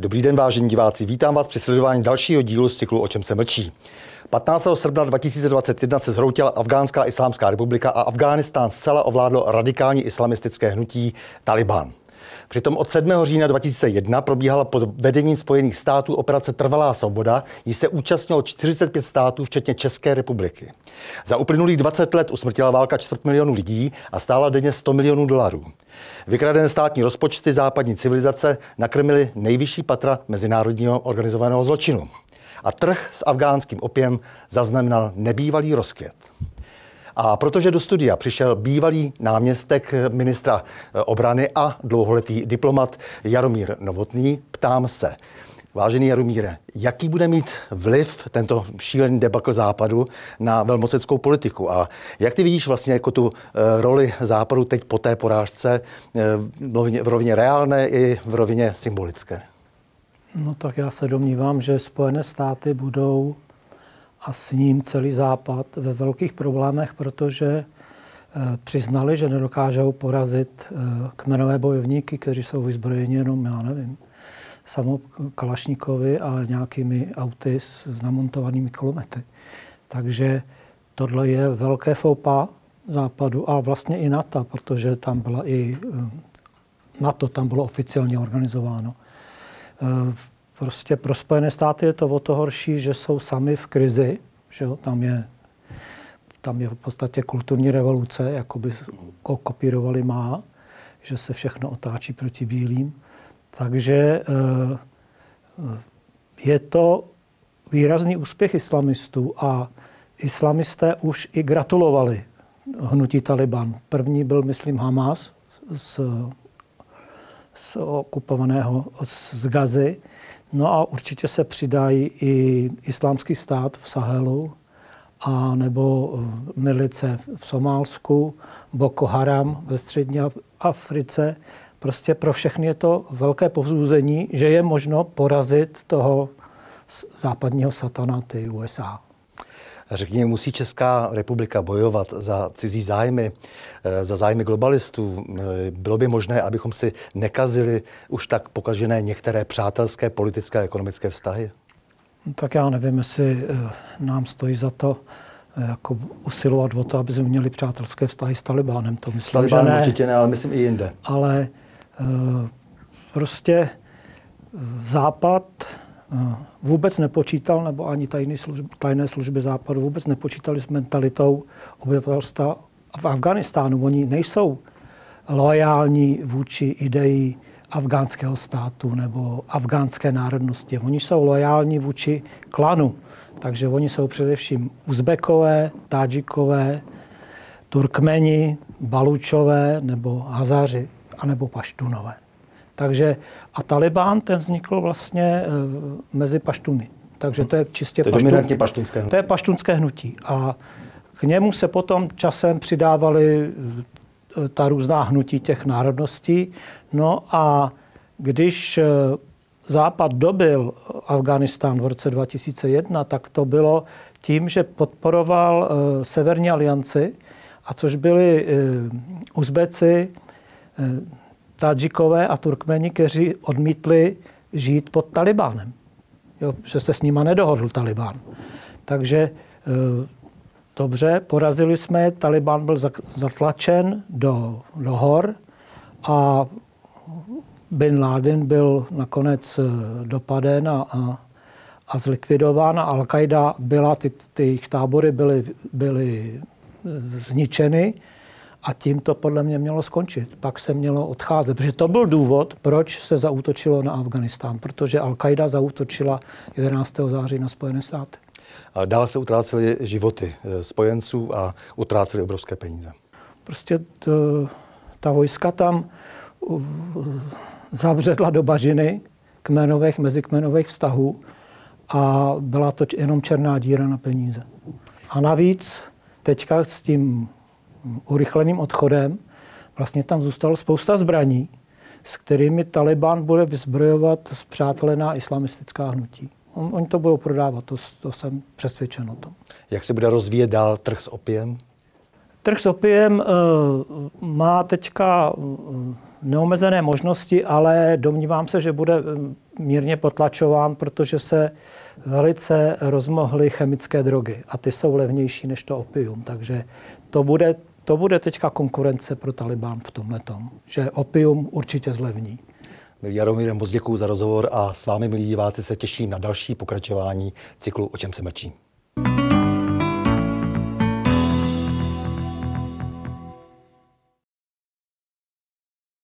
Dobrý den, vážení diváci. Vítám vás při sledování dalšího dílu z cyklu O čem se mlčí. 15. srpna 2021 se zhroutila Afgánská islámská republika a Afghánistán zcela ovládlo radikální islamistické hnutí Taliban. Přitom od 7. října 2001 probíhala pod vedením Spojených států operace Trvalá svoboda, již se účastnilo 45 států, včetně České republiky. Za uplynulých 20 let usmrtila válka čtvrt milionu lidí a stála denně 100 milionů dolarů. Vykradené státní rozpočty západní civilizace nakrmily nejvyšší patra mezinárodního organizovaného zločinu. A trh s afgánským opiem zaznamenal nebývalý rozkvět. A protože do studia přišel bývalý náměstek ministra eh, obrany a dlouholetý diplomat Jaromír Novotný, ptám se, Vážený Jaromíre, jaký bude mít vliv tento šílený debakl Západu na velmoceckou politiku? A jak ty vidíš vlastně jako tu eh, roli Západu teď po té porážce eh, v rovině reálné i v rovině symbolické? No tak já se domnívám, že Spojené státy budou a s ním celý Západ ve velkých problémech, protože eh, přiznali, že nedokážou porazit eh, kmenové bojovníky, kteří jsou vyzbrojeni jenom, já nevím, samo Kalašníkovi a nějakými auty s namontovanými kulomety. Takže tohle je velké foupa západu a vlastně i NATO, protože tam byla i eh, NATO tam bylo oficiálně organizováno. Prostě pro Spojené státy je to o to horší, že jsou sami v krizi, že jo? Tam, je, tam je v podstatě kulturní revoluce, jako by kopírovali má, že se všechno otáčí proti bílým. Takže eh, je to výrazný úspěch islamistů a islamisté už i gratulovali hnutí Taliban. První byl, myslím, Hamas z, z okupovaného z Gazy, No a určitě se přidají i islámský stát v Sahelu, a nebo eh, milice v Somálsku, Boko Haram ve střední Africe. Prostě pro všechny je to velké povzbuzení, že je možno porazit toho západního satana, ty USA. Řekněme, musí Česká republika bojovat za cizí zájmy, eh, za zájmy globalistů. Eh, bylo by možné, abychom si nekazili už tak pokažené některé přátelské politické a ekonomické vztahy? No, tak já nevím, jestli eh, nám stojí za to jako usilovat o to, aby jsme měli přátelské vztahy s Talibánem. To myslím, s Talibánem že ne. určitě ne, ale myslím i jinde. Ale prostě Západ vůbec nepočítal, nebo ani tajné služby, tajné služby západu vůbec nepočítali s mentalitou obyvatelstva v Afganistánu. Oni nejsou loajální vůči ideji afgánského státu nebo afgánské národnosti. Oni jsou loajální vůči klanu. Takže oni jsou především Uzbekové, Tádžikové, Turkmeni, Balučové nebo Hazáři, anebo Paštunové. Takže a Taliban ten vznikl vlastně e, mezi paštuny. Takže to je čistě to je paštun, paštunské hnutí. To je paštunské hnutí. A k němu se potom časem přidávali e, ta různá hnutí těch národností. No a když e, Západ dobil Afganistán v roce 2001, tak to bylo tím, že podporoval Severní alianci, a což byli Uzbeci, Tadžikové a Turkmeni, kteří odmítli žít pod Talibánem. Jo, že se s nima nedohodl Talibán. Takže e, dobře, porazili jsme, Taliban byl zatlačen do, do hor a Bin Laden byl nakonec e, dopaden a, a, a zlikvidován. Al-Qaida byla, ty, ty jejich tábory byly, byly zničeny a tím to podle mě mělo skončit. Pak se mělo odcházet, protože to byl důvod, proč se zautočilo na Afganistán, protože Al-Qaida zautočila 11. září na Spojené státy. A dále se utrácely životy eh, spojenců a utrácely obrovské peníze. Prostě to, ta vojska tam zavředla do bažiny kmenových, mezikmenových vztahů a byla to jenom černá díra na peníze. A navíc teďka s tím urychleným odchodem vlastně tam zůstalo spousta zbraní, s kterými Taliban bude vyzbrojovat zpřátelená islamistická hnutí. On, oni to budou prodávat, to, to jsem přesvědčen o tom. Jak se bude rozvíjet dál trh s opiem? Trh s opiem uh, má teďka uh, neomezené možnosti, ale domnívám se, že bude uh, mírně potlačován, protože se velice rozmohly chemické drogy a ty jsou levnější než to opium. Takže to bude, to bude teďka konkurence pro Taliban v tomhle tom, že opium určitě zlevní. Milí Jaromíre, moc děkuji za rozhovor a s vámi, milí diváci, se těším na další pokračování cyklu O čem se mlčí.